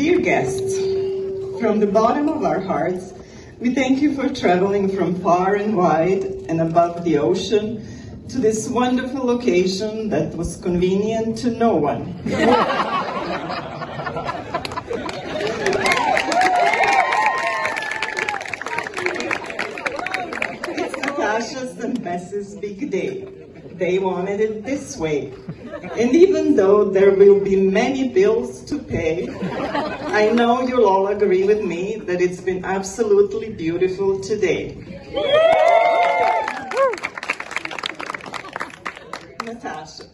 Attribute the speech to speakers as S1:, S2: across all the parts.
S1: Dear guests, from the bottom of our hearts, we thank you for traveling from far and wide and above the ocean to this wonderful location that was convenient to no one. it's Natasha's and Bess's big day. They wanted it this way. And even though there will be many bills to pay, I know you'll all agree with me that it's been absolutely beautiful today. Natasha,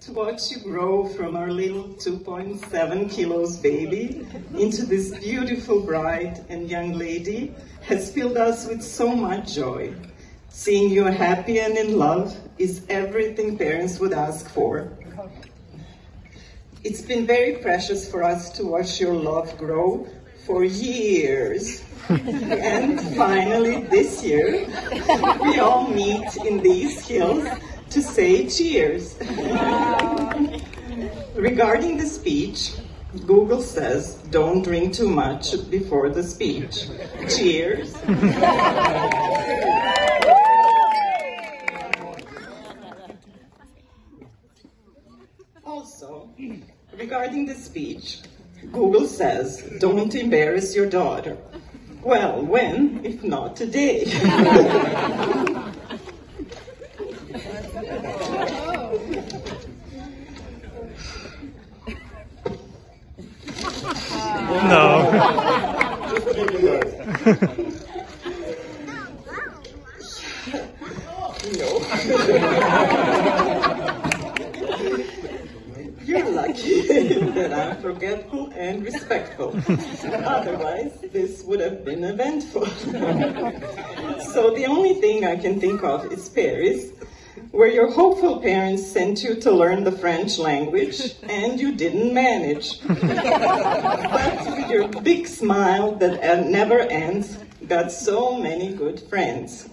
S1: to watch you grow from our little 2.7 kilos baby into this beautiful bride and young lady has filled us with so much joy. Seeing you happy and in love is everything parents would ask for. It's been very precious for us to watch your love grow for years. and finally, this year, we all meet in these hills to say cheers. Regarding the speech, Google says don't drink too much before the speech. Cheers. Also, regarding the speech, Google says, don't embarrass your daughter. Well, when, if not today? You're lucky that I'm forgetful and respectful. Otherwise, this would have been eventful. so the only thing I can think of is Paris, where your hopeful parents sent you to learn the French language and you didn't manage. but with your big smile that uh, never ends, got so many good friends.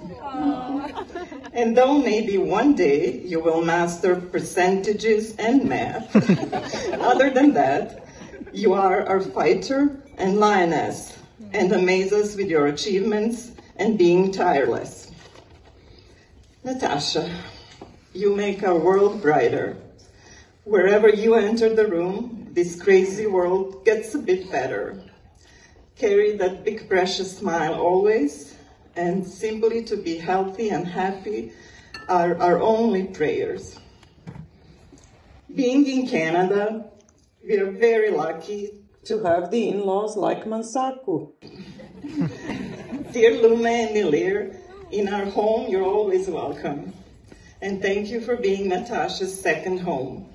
S1: And though maybe one day you will master percentages and math, other than that, you are our fighter and lioness and amaze us with your achievements and being tireless. Natasha, you make our world brighter. Wherever you enter the room, this crazy world gets a bit better. Carry that big precious smile always and simply to be healthy and happy are our only prayers. Being in Canada, we are very lucky to have the in-laws like Mansaku. Dear Lume and Nilir, in our home, you're always welcome. And thank you for being Natasha's second home.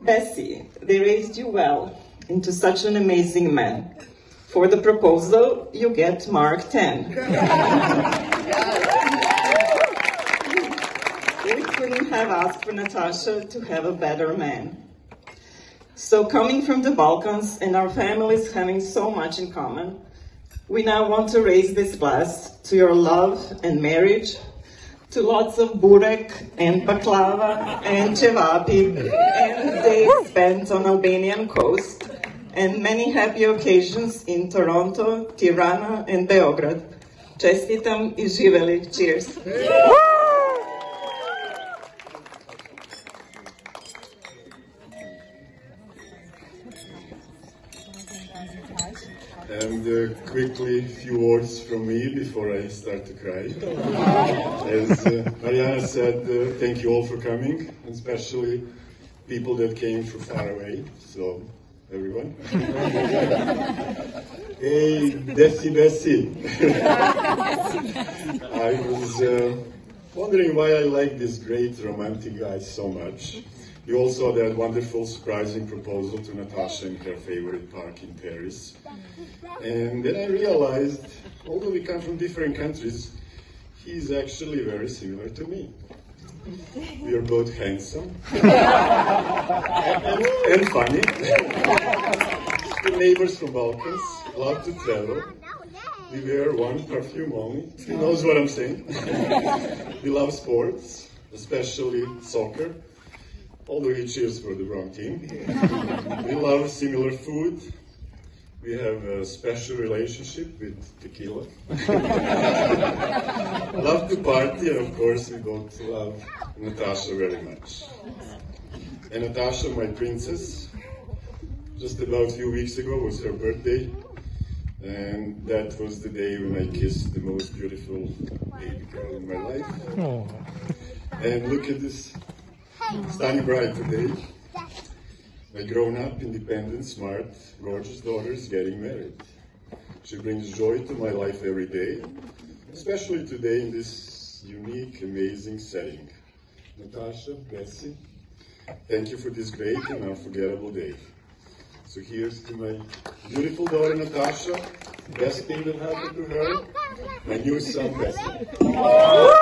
S1: Bessie, they raised you well into such an amazing man. For the proposal, you get mark 10. we couldn't have asked for Natasha to have a better man. So coming from the Balkans and our families having so much in common, we now want to raise this glass to your love and marriage, to lots of burek and baklava and cevapi and days spent on Albanian coast, and many happy occasions in Toronto, Tirana, and Beograd. Čestitam i živeli. Cheers.
S2: And uh, quickly, few words from me before I start to cry. As uh, Marijana said, uh, thank you all for coming, especially people that came from far away. So, everyone. hey, Bessie Bessie. I was uh, wondering why I like this great romantic guy so much. You also had that wonderful, surprising proposal to Natasha in her favorite park in Paris. And then I realized, although we come from different countries, he's actually very similar to me. We are both handsome and, and funny. We're neighbors from Balkans, love to travel. We wear one perfume only. He knows what I'm saying. we love sports, especially soccer. although he cheers for the wrong team. we love similar food. We have a special relationship with tequila. love to party, and of course, we both love Natasha very much. And Natasha, my princess, just about a few weeks ago was her birthday, and that was the day when I kissed the most beautiful baby girl in my life.
S3: Oh.
S2: And look at this stunning bride today. My grown up, independent, smart, gorgeous daughter is getting married. She brings joy to my life every day, especially today in this unique, amazing setting. Natasha, Bessie, thank you for this great and unforgettable day. So here's to my beautiful daughter Natasha, best thing that happened to her, my new son Bessie.